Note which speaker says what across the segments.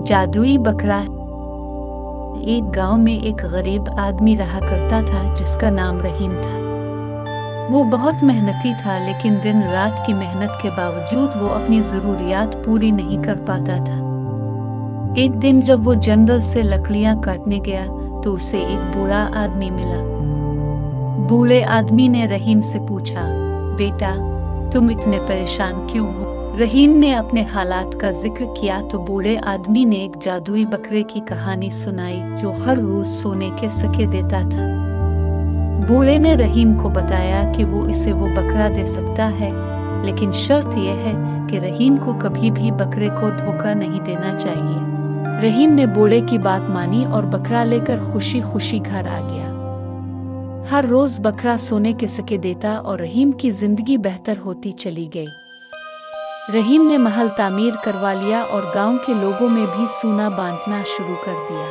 Speaker 1: जादुई बकरा। एक गाँव में एक गरीब आदमी रहा करता था, जिसका नाम रहीम था। वो बहुत मेहनती था, लेकिन दिन रात की मेहनत के बावजूद वो अपनी जरूरियात पूरी नहीं कर पाता था। एक दिन जब वो जंगल से लकड़ियाँ काटने गया तो उसे एक बूढ़ा आदमी मिला। बूढ़े आदमी ने रहीम से पूछा, बेटा, तुम इतने परेशान क्यों हो? रहीम ने अपने हालात का ज़िक्र किया तो बूढ़े आदमी ने एक जादुई बकरे की कहानी सुनाई, जो हर रोज सोने के सके देता था। बूढ़े ने रहीम को बताया कि वो इसे वो बकरा दे सकता है, लेकिन शर्त यह है कि रहीम को कभी भी बकरे को धोखा नहीं देना चाहिए। रहीम ने बूढ़े की बात मानी और बकरा लेकर खुशी खुशी घर आ गया। हर रोज बकरा सोने के सके देता और रहीम की ज़िंदगी बेहतर होती चली गई। रहीम ने महल तामीर करवा लिया और गाँव के लोगों में भी सूना बांटना शुरू कर दिया।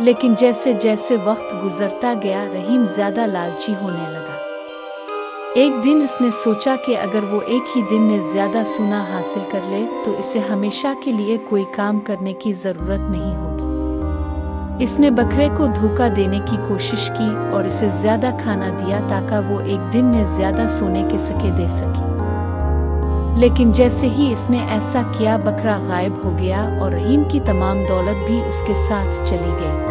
Speaker 1: लेकिन जैसे जैसे वक्त गुजरता गया, रहीम ज़्यादा लालची होने लगा। एक दिन इसने सोचा कि अगर वो एक ही दिन में ज़्यादा सूना हासिल कर ले तो इसे हमेशा के लिए कोई काम करने की ज़रूरत नहीं होगी। इसने बकरे को धोखा देने की कोशिश की और इसे ज़्यादा खाना दिया ताकि वो एक दिन में ज़्यादा सोने के सके दे सके। लेकिन जैसे ही इसने ऐसा किया, बकरा गायब हो गया और रहीम की तमाम दौलत भी उसके साथ चली गई।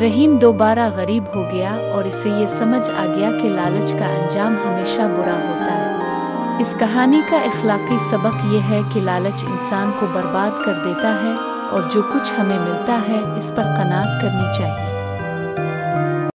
Speaker 1: रहीम दोबारा गरीब हो गया और इसे ये समझ आ गया कि लालच का अंजाम हमेशा बुरा होता है। इस कहानी का इखलाकी सबक ये है कि लालच इंसान को बर्बाद कर देता है और जो कुछ हमें मिलता है, इस पर कनात करनी चाहिए।